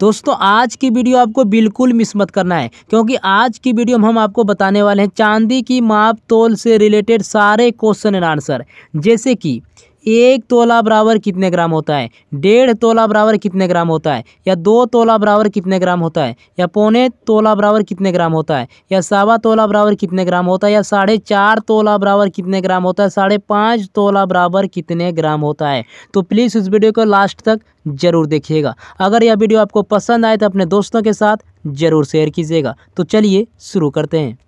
दोस्तों, आज की वीडियो आपको बिल्कुल मिस मत करना है, क्योंकि आज की वीडियो में हम आपको बताने वाले हैं चांदी की माप, तोल से रिलेटेड सारे क्वेश्चन एंड आंसर जैसे कि एक तोला बराबर कितने ग्राम होता है? डेढ़ तोला बराबर कितने ग्राम होता है? या दो तोला बराबर कितने ग्राम होता है? या पौने तोला बराबर कितने ग्राम होता है? या सवा तोला बराबर कितने ग्राम होता है? या साढ़े चार तोला बराबर कितने ग्राम होता है? साढ़े पाँच तोला बराबर कितने ग्राम होता है? तो प्लीज़ इस वीडियो को लास्ट तक ज़रूर देखिएगा। अगर यह वीडियो आपको पसंद आए तो अपने दोस्तों के साथ ज़रूर शेयर कीजिएगा। तो चलिए शुरू करते हैं।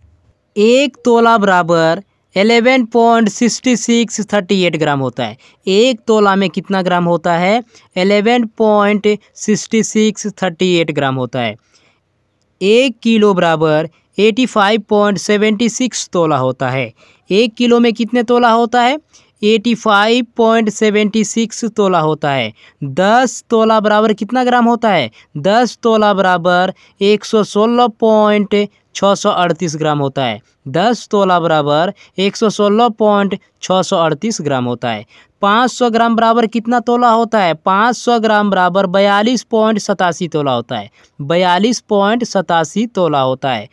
एक तोला बराबर eleven point sixty six thirty eight gram होता है। एक तोला में कितना ग्राम होता है? Eleven point sixty six thirty eight gram होता है। एक किलो बराबर eighty five point seventy six tola होता है। एक किलो में कितने तोला होता है? Eighty five point seventy six tola होता है। दस तोला बराबर कितना ग्राम होता है? दस तोला बराबर एक सौ सोलह पॉइंट छः सौ अड़तीस ग्राम होता है। दस तोला बराबर एक सौ सोलह पॉइंट छः सौ अड़तीस ग्राम होता है। पाँच सौ ग्राम बराबर कितना तोला होता है? पाँच सौ ग्राम बराबर बयालीस पॉइंट सतासी तोला होता है। बयालीस पॉइंट सतासी तोला होता है।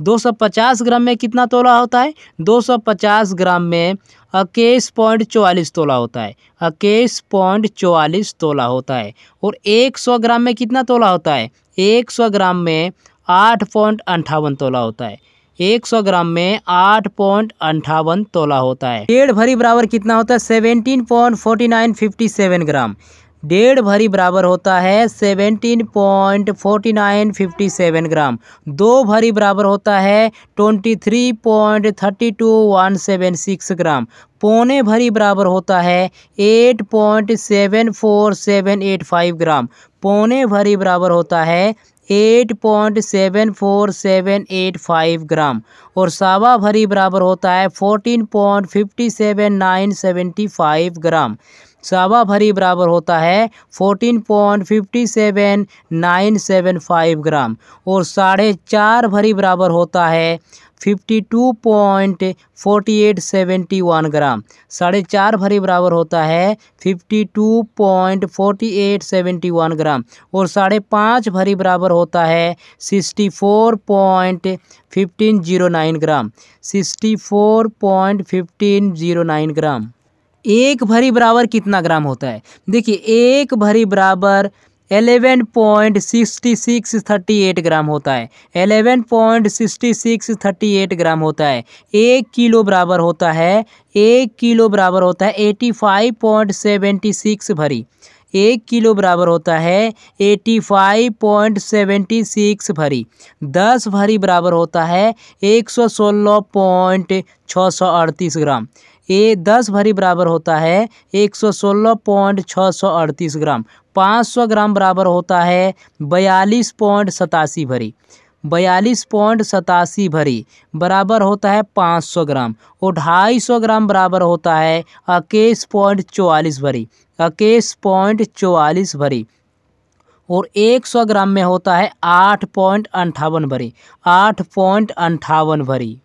दो सौ पचास ग्राम में कितना तोला होता है? दो सौ पचास ग्राम में इक्कीस पॉइंट चौवालीस तोला होता है। इक्कीस पॉइंट चौवालीस तोला होता है। और एक सौ ग्राम में कितना तोला होता है? एक सौ ग्राम में आठ पॉइंट अंठावन तोला होता है। एक सौ ग्राम में आठ पॉइंट अंठावन तोला होता है। डेढ़ भरी बराबर कितना होता है? Seventeen point forty nine fifty seven gram. डेढ़ भरी बराबर होता है seventeen point forty nine fifty seven gram. दो भरी बराबर होता है twenty three point thirty two one seven six gram. पौने भरी बराबर होता है eight point seven four seven eight five gram. पौने भरी बराबर होता है eight point seven four seven eight five gram और सावा भरी बराबर होता है fourteen point fifty seven nine seventy five gram. सावा भरी बराबर होता है fourteen point fifty seven nine seven five gram और साढ़े चार भरी बराबर होता है fifty two point forty eight seventy one gram. साढ़े चार भरी बराबर होता है fifty two point forty eight seventy one gram. और साढ़े पाँच भरी बराबर होता है sixty four point fifteen zero nine gram. Sixty four point fifteen zero nine gram. एक भरी बराबर कितना ग्राम होता है? देखिए, एक भरी बराबर eleven point sixty six thirty eight gram होता है। Eleven point sixty six thirty eight gram होता है। एक किलो बराबर होता है, एक किलो बराबर होता है eighty five point seventy six भरी। एक किलो बराबर होता है eighty five point seventy six भरी। दस भरी बराबर होता है एक सौ सोलह पॉइंट छः सौ अड़तीस ग्राम। ये दस भरी बराबर होता है एक सौ सोलह पॉइंट छः सौ अड़तीस ग्राम। पाँच सौ ग्राम बराबर होता है बयालीस पॉइंट सतासी भरी। बयालीस पॉइंट सतासी भरी बराबर होता है पाँच सौ ग्राम और ढाई सौ ग्राम बराबर होता है इक्कीस पॉइंट चौवालीस भरी। इक्कीस पॉइंट चौवालीस भरी और एक सौ ग्राम में होता है आठ पॉइंट अंठावन भरी। आठ पॉइंट अंठावन भरी।